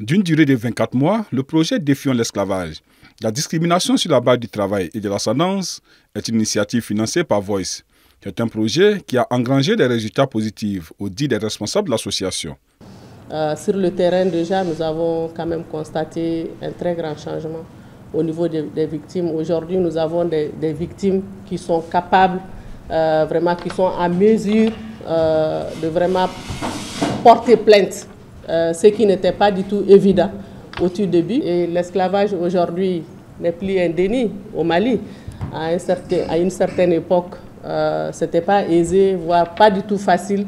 D'une durée de 24 mois, le projet Défiant l'esclavage, la discrimination sur la base du travail et de l'ascendance est une initiative financée par Voice. C'est un projet qui a engrangé des résultats positifs au dit des responsables de l'association. Euh, sur le terrain déjà, nous avons quand même constaté un très grand changement au niveau des, victimes. Aujourd'hui, nous avons des, victimes qui sont capables, euh, vraiment, qui sont à mesure euh, de vraiment porter plainte euh, ce qui n'était pas du tout évident au tout début. Et l'esclavage aujourd'hui n'est plus un déni au Mali. À, un certain, à une certaine époque, euh, ce n'était pas aisé, voire pas du tout facile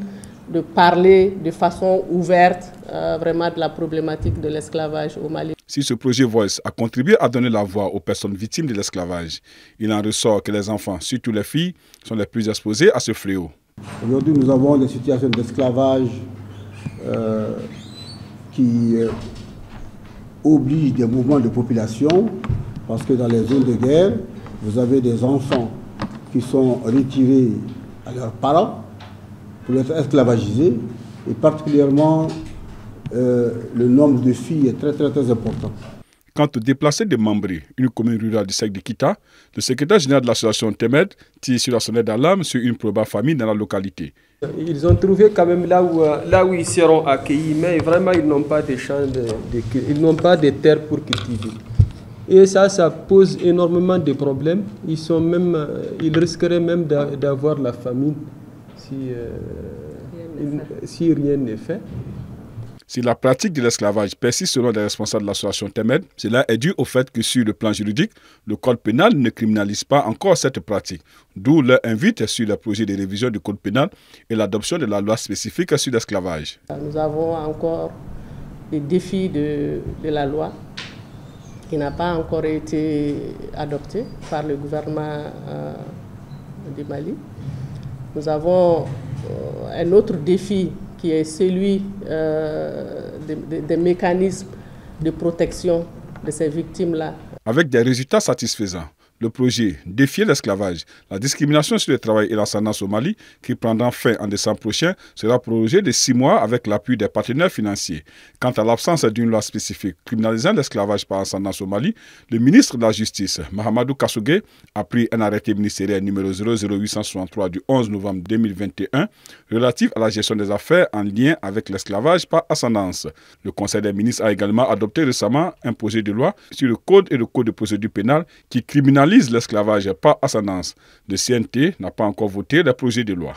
de parler de façon ouverte euh, vraiment de la problématique de l'esclavage au Mali. Si ce projet Voice a contribué à donner la voix aux personnes victimes de l'esclavage, il en ressort que les enfants, surtout les filles, sont les plus exposés à ce fléau. Aujourd'hui, nous avons des situations d'esclavage euh, qui euh, oblige des mouvements de population, parce que dans les zones de guerre, vous avez des enfants qui sont retirés à leurs parents pour être esclavagisés, et particulièrement euh, le nombre de filles est très très très important. Quant au déplacé de Mambri, une commune rurale du secteur de Kita, le secrétaire général de l'association Temed tire sur la sonnette d'alarme sur une probable famille dans la localité. Ils ont trouvé quand même là où, euh, là où ils seront accueillis, mais vraiment ils n'ont pas de champs, de, ils n'ont pas de terre pour cultiver. Et ça, ça pose énormément de problèmes. Ils, sont même, euh, ils risqueraient même d'avoir la famine si, euh, si rien n'est fait. Si la pratique de l'esclavage persiste selon les responsables de l'association Temed, cela est dû au fait que sur le plan juridique, le code pénal ne criminalise pas encore cette pratique, d'où leur invite sur le projet de révision du code pénal et l'adoption de la loi spécifique sur l'esclavage. Nous avons encore des défis de, la loi qui n'a pas encore été adoptée par le gouvernement euh, du Mali. Nous avons euh, un autre défi qui est celui euh, des, mécanismes de protection de ces victimes-là. Avec des résultats satisfaisants, le projet Défier l'esclavage, la discrimination sur le travail et l'ascendance au Mali, qui prendra fin en décembre prochain, sera prolongé de six mois avec l'appui des partenaires financiers. Quant à l'absence d'une loi spécifique criminalisant l'esclavage par ascendance au Mali, le ministre de la Justice, Mahamadou Kassougué, a pris un arrêté ministériel numéro 00863 du 11 novembre 2021 relatif à la gestion des affaires en lien avec l'esclavage par ascendance. Le Conseil des ministres a également adopté récemment un projet de loi sur le code et le code de procédure pénale qui criminalise l'esclavage par ascendance. Le CNT n'a pas encore voté le projet de loi.